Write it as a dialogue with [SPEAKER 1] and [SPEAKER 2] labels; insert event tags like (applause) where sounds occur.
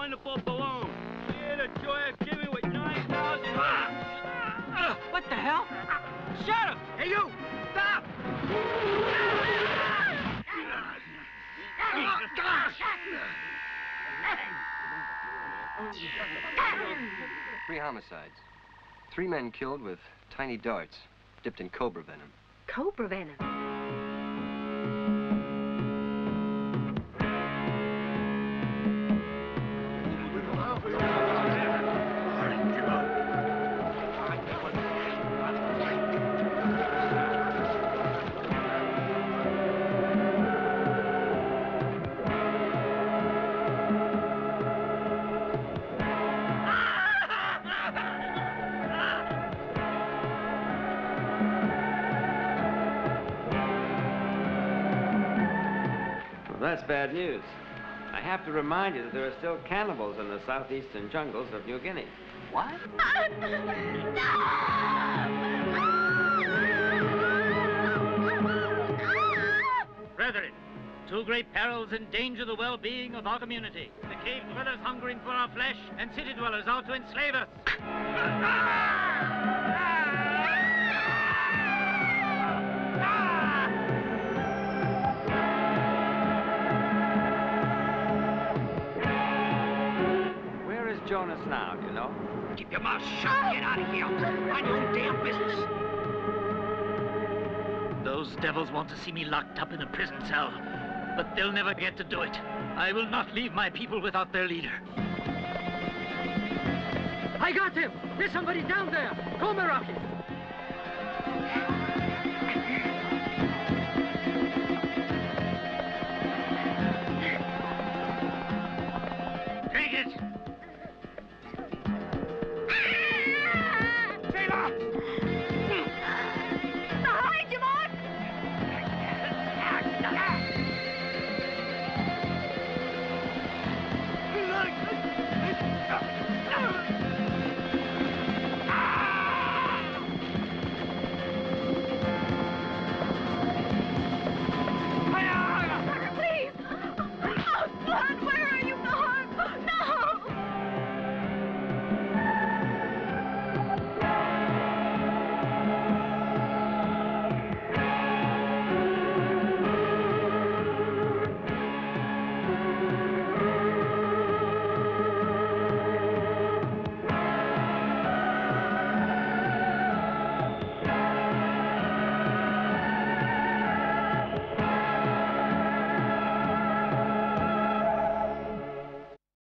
[SPEAKER 1] wonderful balloon. She had a joy of giving with 9,000...
[SPEAKER 2] Ah, what the hell? Shut him!
[SPEAKER 1] Hey, you! Stop!
[SPEAKER 3] Three homicides. Three men killed with tiny darts dipped in cobra venom.
[SPEAKER 4] Cobra venom.
[SPEAKER 5] That's bad news. I have to remind you that there are still cannibals in the southeastern jungles of New Guinea.
[SPEAKER 2] What? (laughs)
[SPEAKER 6] Brethren, two great perils endanger the well-being of our community. The cave dwellers hungering for our flesh, and city dwellers out to enslave us.
[SPEAKER 5] Jonas now, you know?
[SPEAKER 1] Keep your mouth shut. Get out of here. Mind your own damn business.
[SPEAKER 6] Those devils want to see me locked up in a prison cell, but they'll never get to do it. I will not leave my people without their leader.
[SPEAKER 2] I got him! There's somebody down there! Go, Meraki!